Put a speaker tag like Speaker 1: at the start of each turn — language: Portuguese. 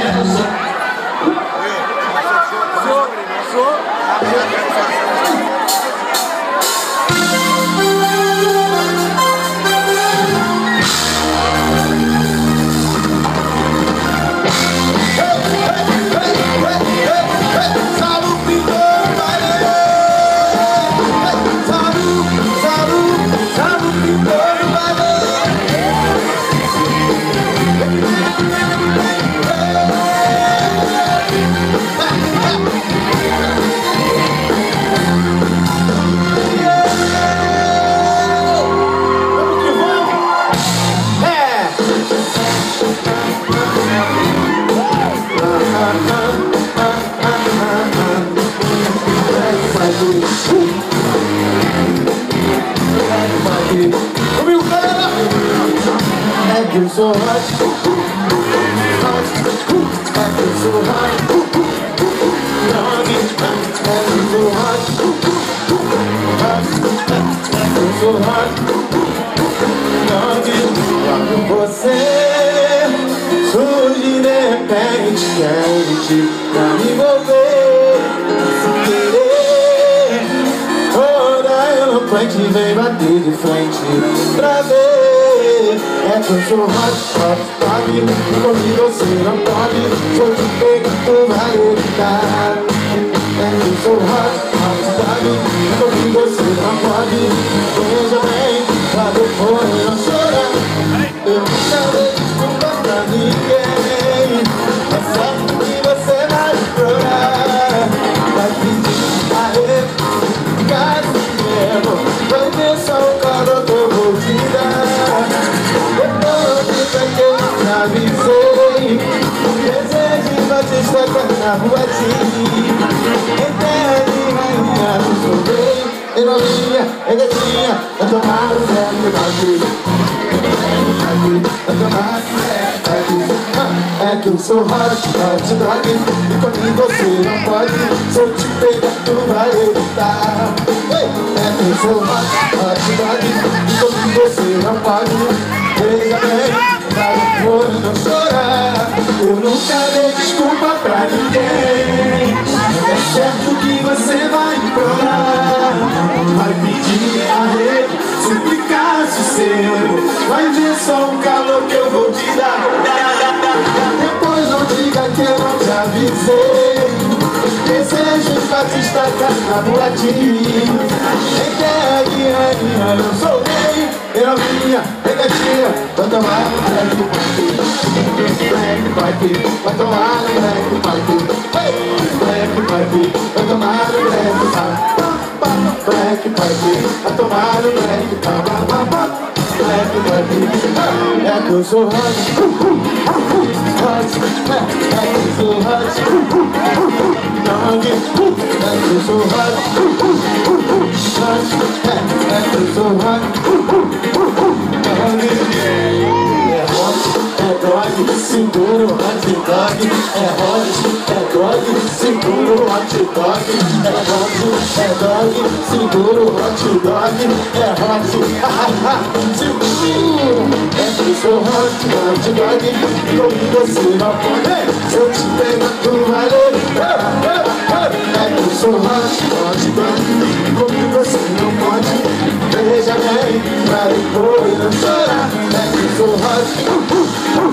Speaker 1: Thank you. So hot. Hot, acting so hot. Longing, acting so hot. Hot, acting so hot. Longing, você surge de repente, quente pra me envolver. Se querer, toda eloquente vem bater de frente pra ver. É que eu sou hot, hot, hot Comigo você não pode Sou de tu vai evitar É que eu sou hot, hot, hot Comigo você não pode Veja bem, pra depois não chorar Eu nunca dei desculpa pra ninguém Desejo batista na rua Em terra de rainha eu sou rei Heroinha, é gatinha, é tomar o céu e bater é tomar é que eu sou hot, hot dog E comigo você não pode Se eu te pegar tu vai evitar É que eu sou hot, hot dog E comigo você não pode nunca dei desculpa pra ninguém. É certo que você vai implorar Vai pedir a rede Suplicar-se seu Vai ver só o calor que eu vou te dar. Depois não diga que eu não te avisei. Desejos pra te estacar na boatinha Em terra de rainha eu sou rei Heroinha, pegadinha, vai tomar no black Black pipe, vai tomar no black pipe Black pipe, vai tomar no black pipe Black pipe, vai tomar no black pipe Black pipe, é que eu sou hot Hot, é que eu sou hot Dog, é que eu sou hot Hot, é que eu sou hot é hot, é dog, seguro hot dog É hot, seguro hot dog É hot, é dog, seguro hot dog É hot, seguro É que sou hot, hot dog Comigo você não pode Se eu te pegar tu vai ler. É que sou hot, hot dog Comigo você não pode Veja bem, pra depois não chorar É que sou hot É